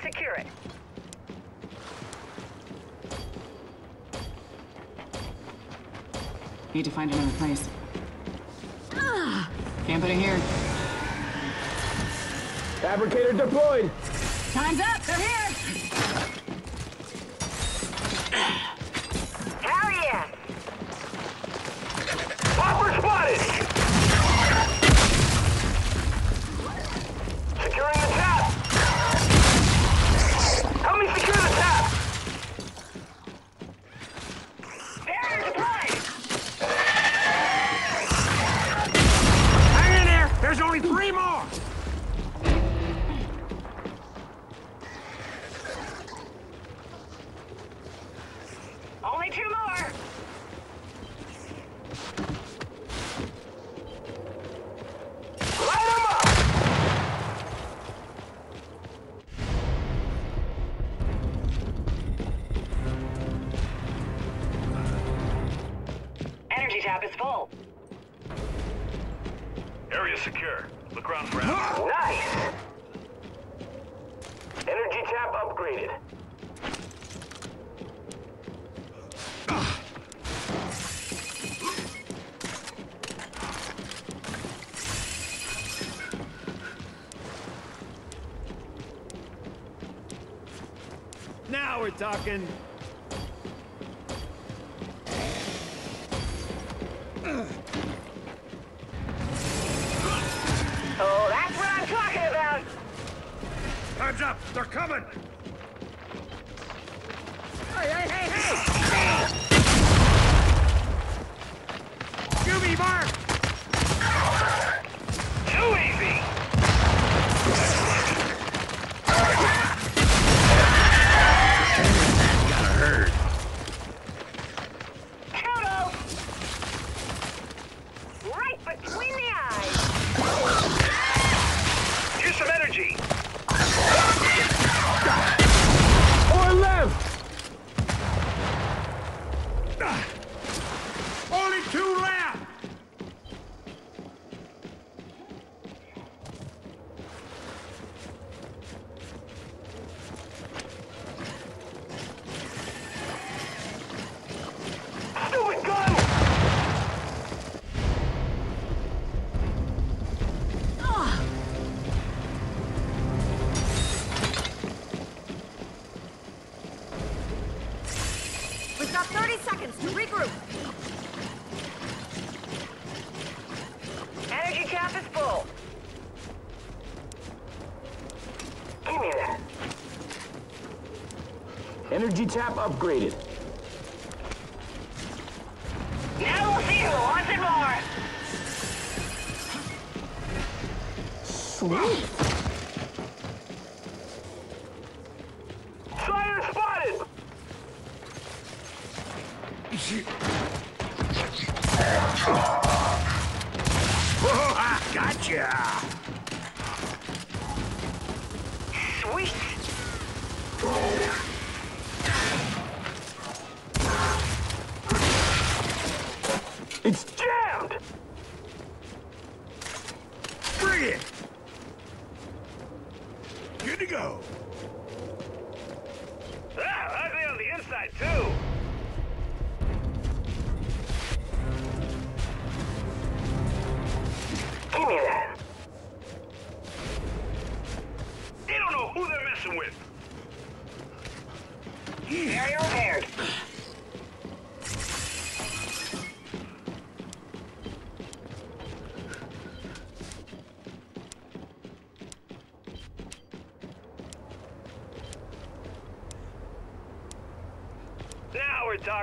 Secure it. Need to find another place. Ah! Can't put it here. Fabricator deployed! talking. Energy tap upgraded.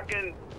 fucking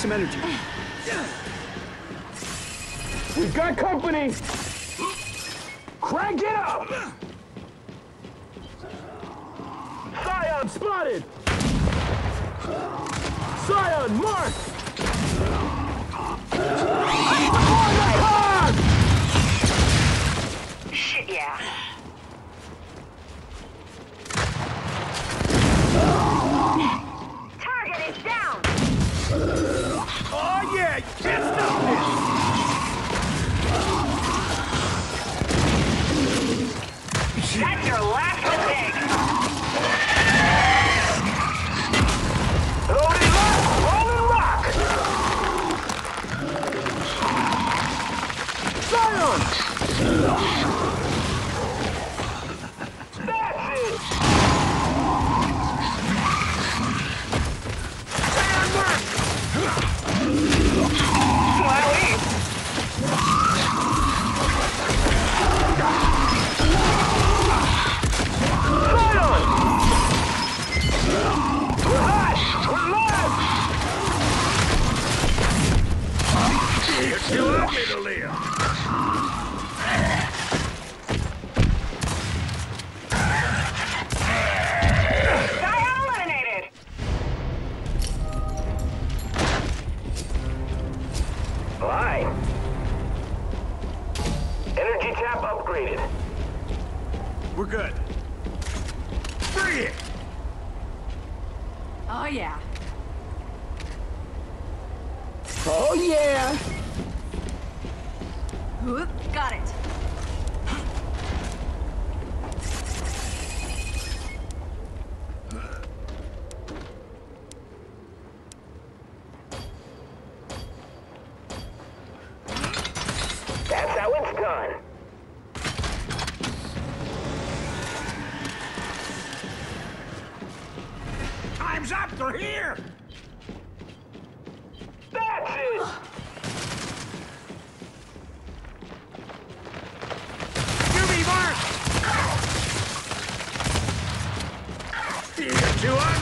some energy. We've got company!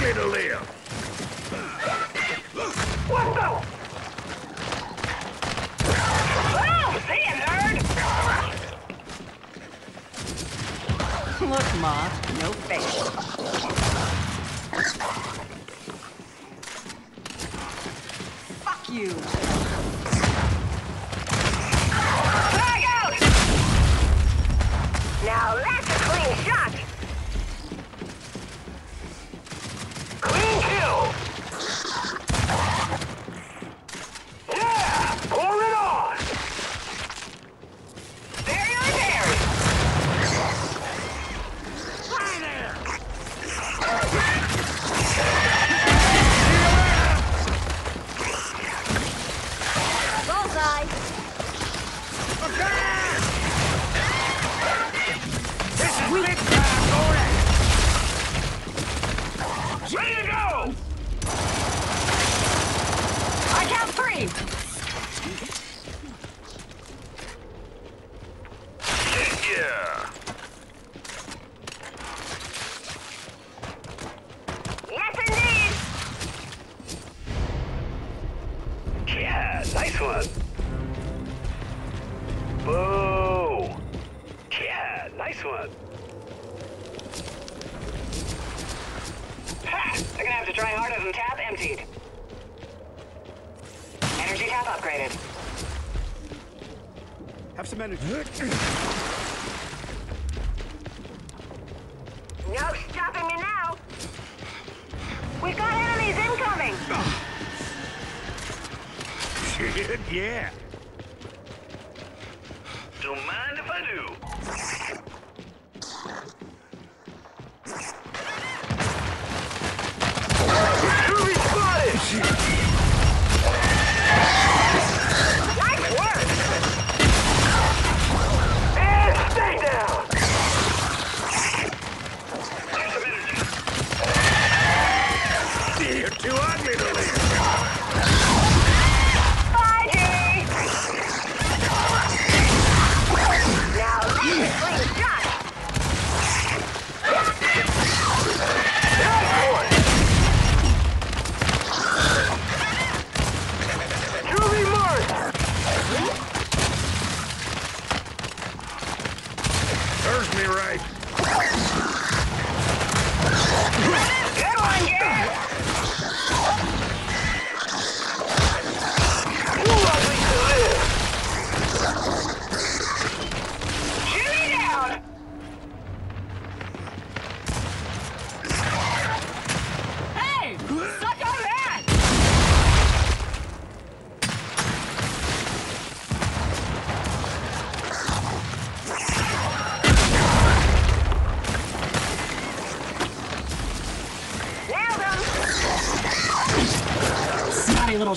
way to live. What the? Look, Moth. Dry hardism tap emptied. Energy tap upgraded. Have some energy. no stopping me now! We've got enemies incoming! yeah! Don't mind if I do.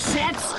Snotty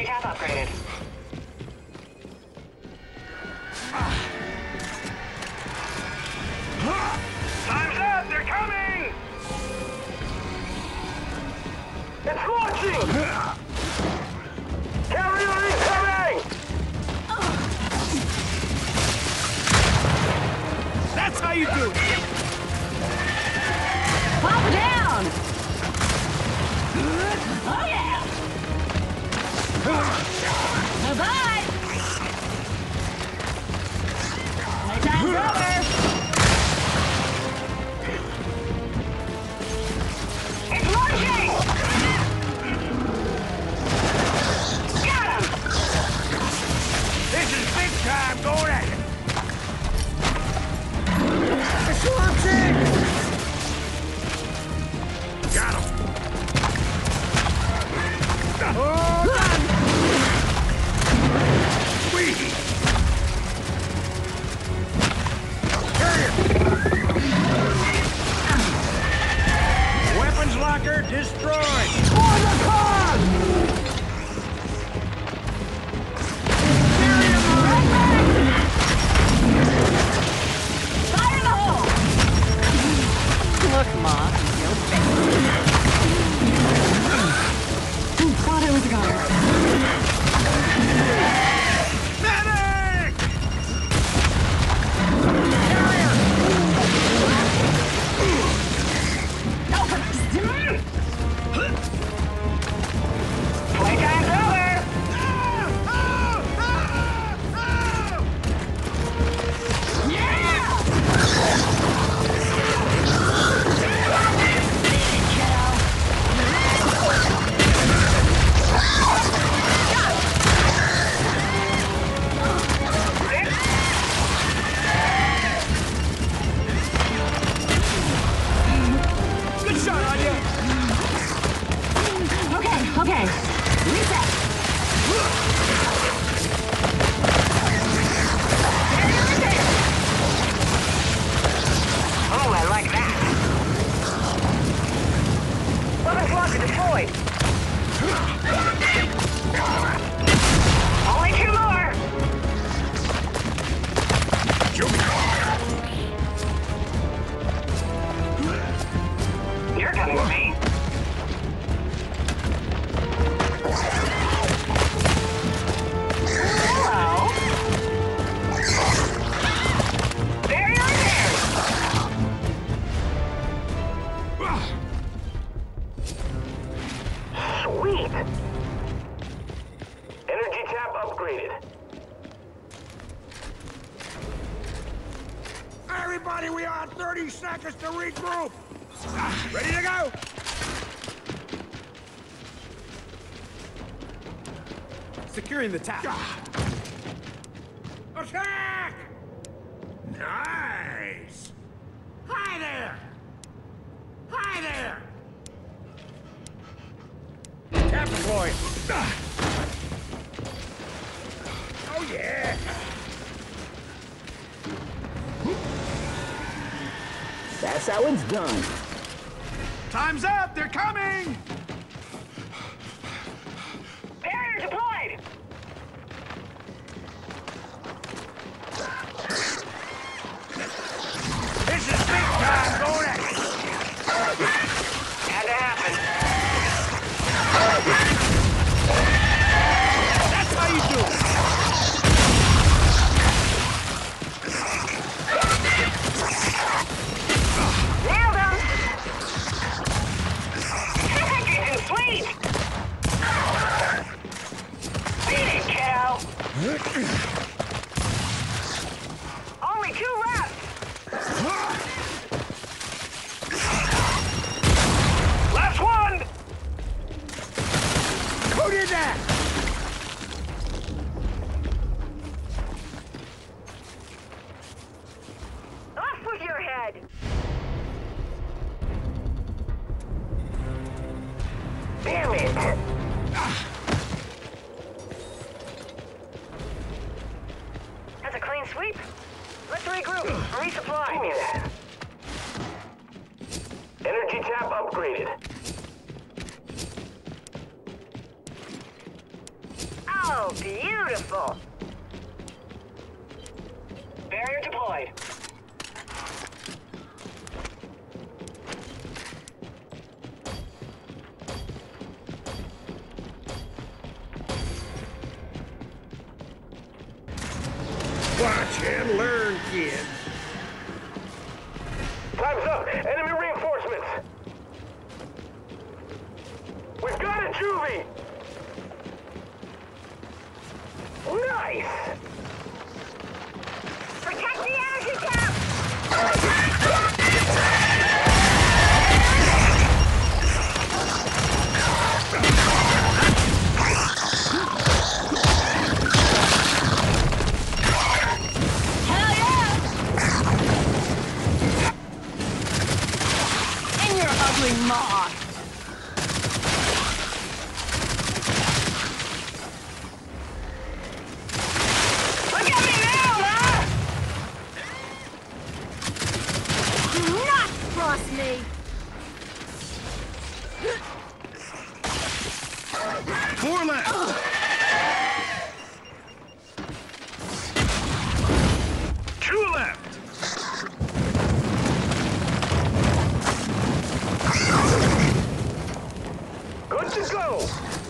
you have upgraded? Time's up! They're coming! It's launching! Carrier is coming! That's how you do it! Bye-bye! My time's over! Securing the tap. Attack! Nice! Hi there! Hi there! Tap deployed! Oh yeah! That's how it's done. Time's up! They're coming! sweep. Let's regroup, resupply. Energy tap upgraded. Oh, beautiful. Barrier deployed. Let's just go!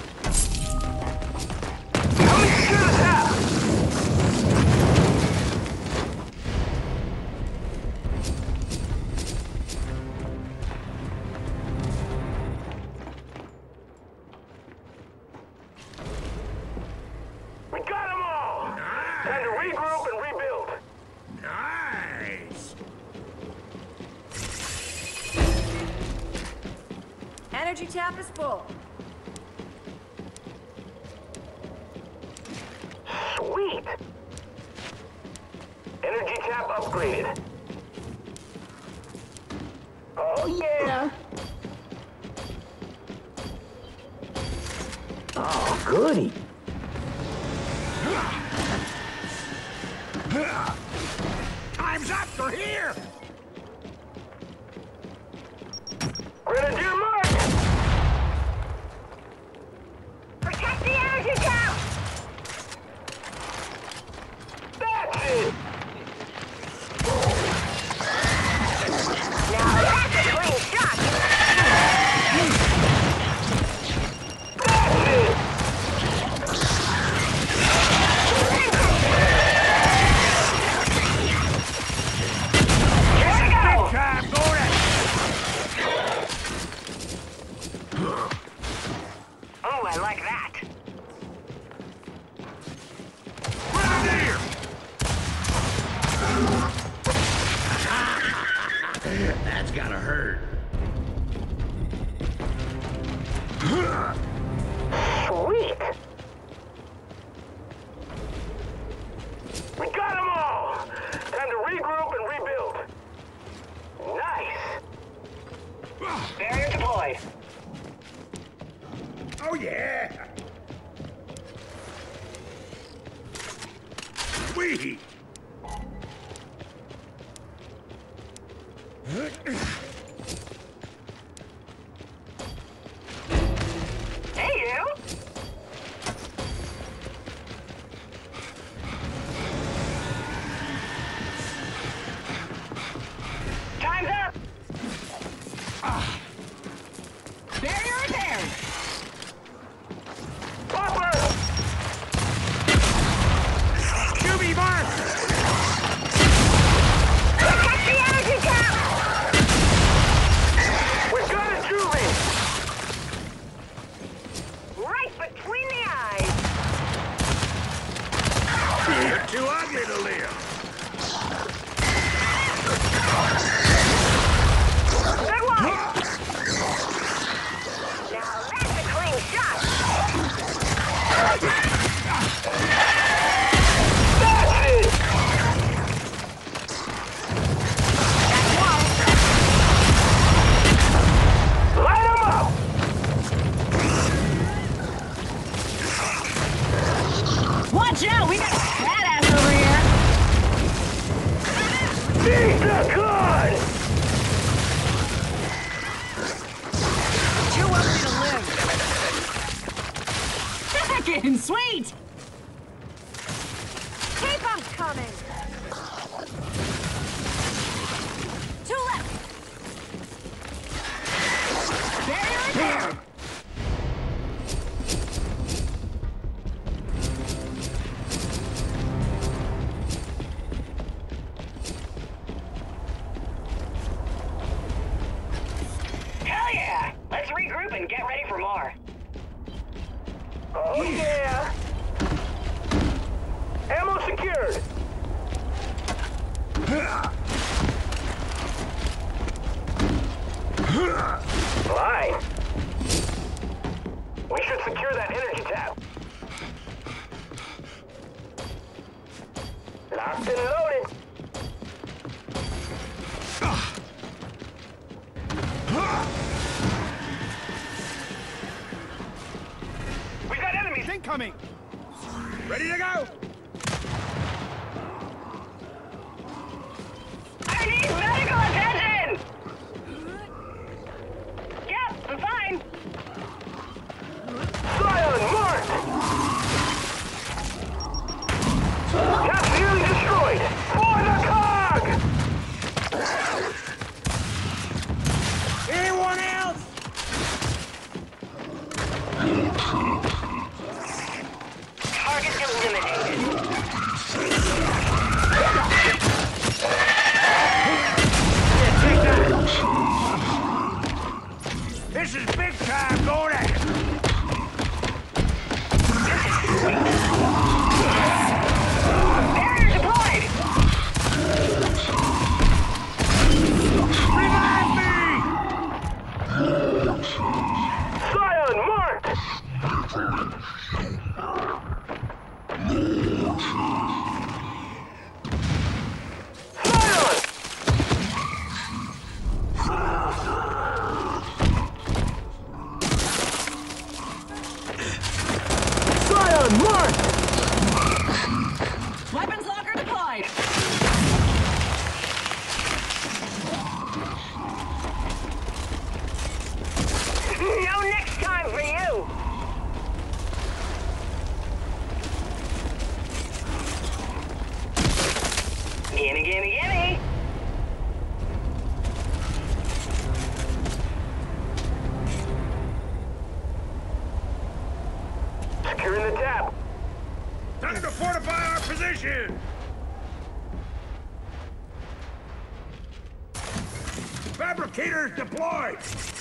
Fabricators deployed!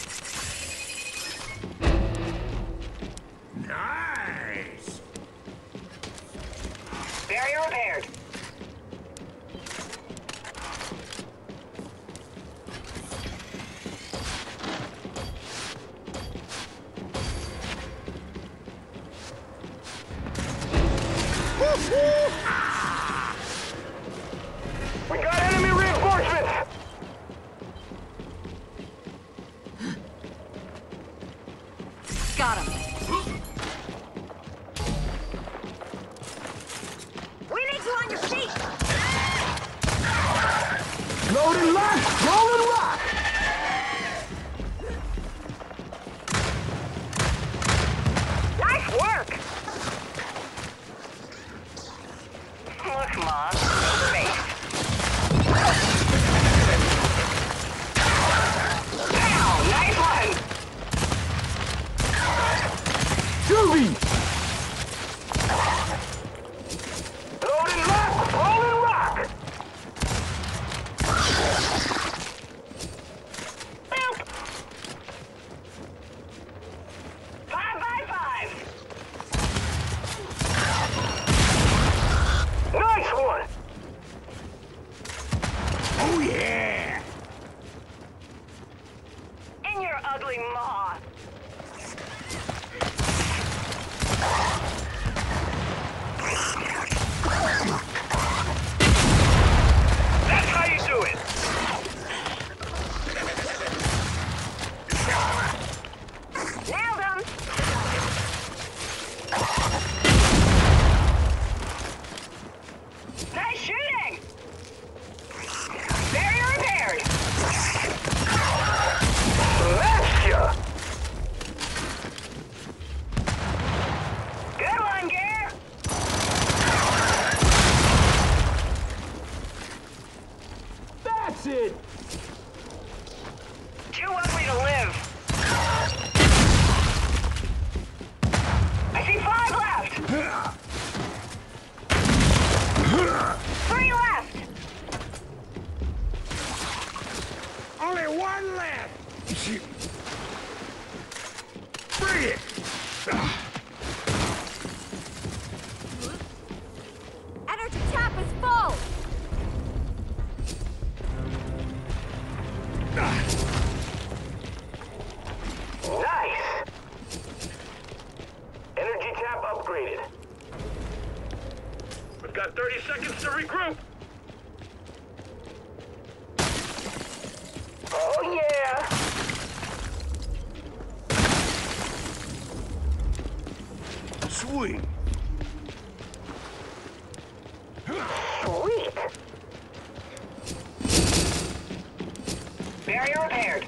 Barrier repaired.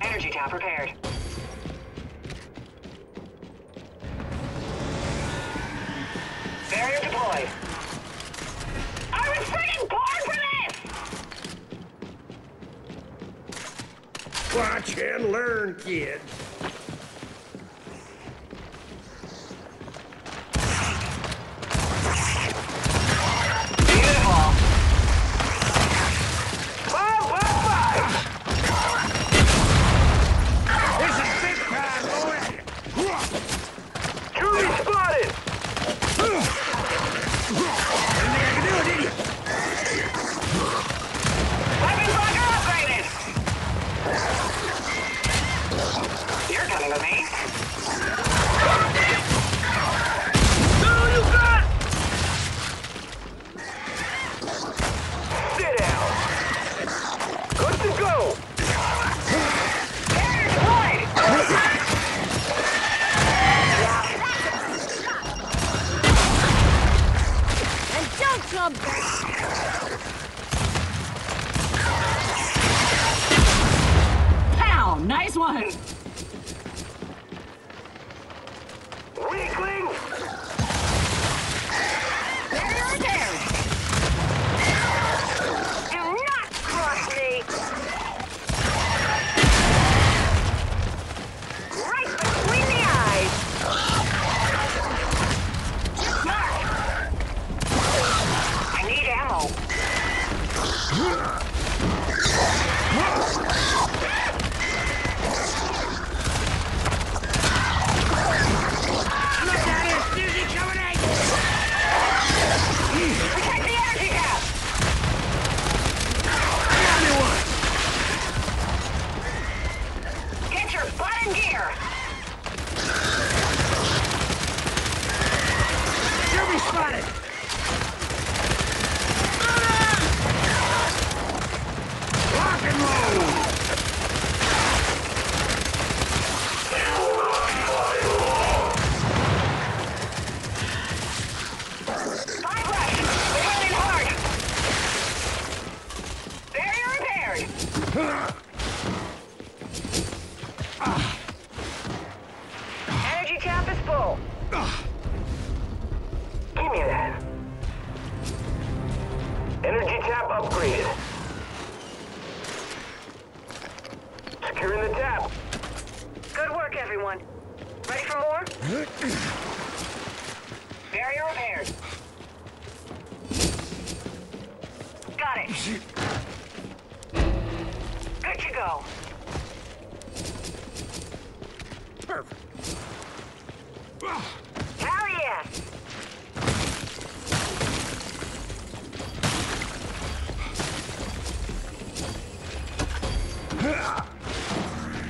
Energy tap repaired. Barrier deployed. I was freaking born for this! Watch and learn, kids.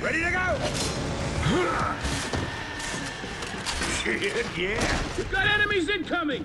Ready to go! yeah! We've got enemies incoming!